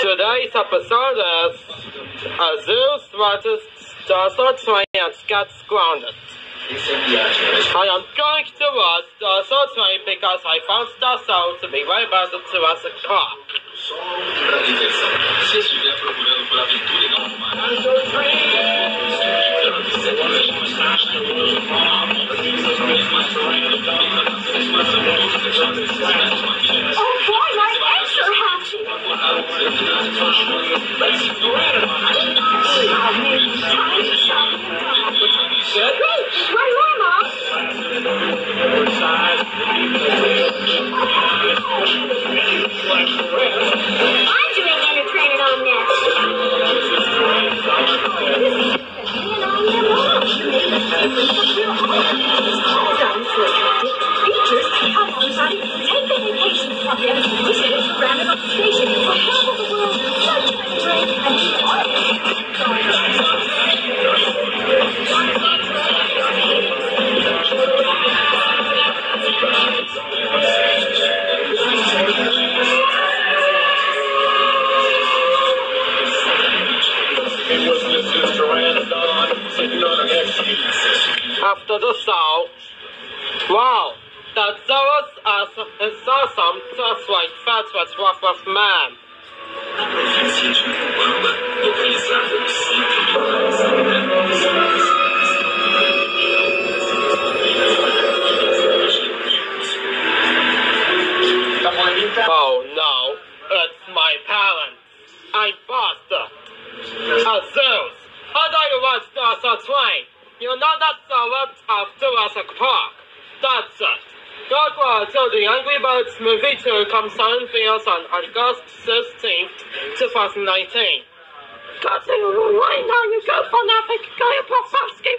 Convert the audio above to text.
Today's episode is a Zeus versus Darcy Train gets grounded. I am going to watch Darcy Train because I found Darcy to be very bad at Jurassic Park. Só hatching. Great, one more, After the show, wow, that Zeus is, is awesome just like that's what's rough with man. Oh no, it's my parents. Do you watch Train? You know that's the world of Jurassic Park. That's it. Don't worry the Angry Birds movie 2 comes on theaters on August 16th, 2019. Got to right now you go for nothing, go your Profesky,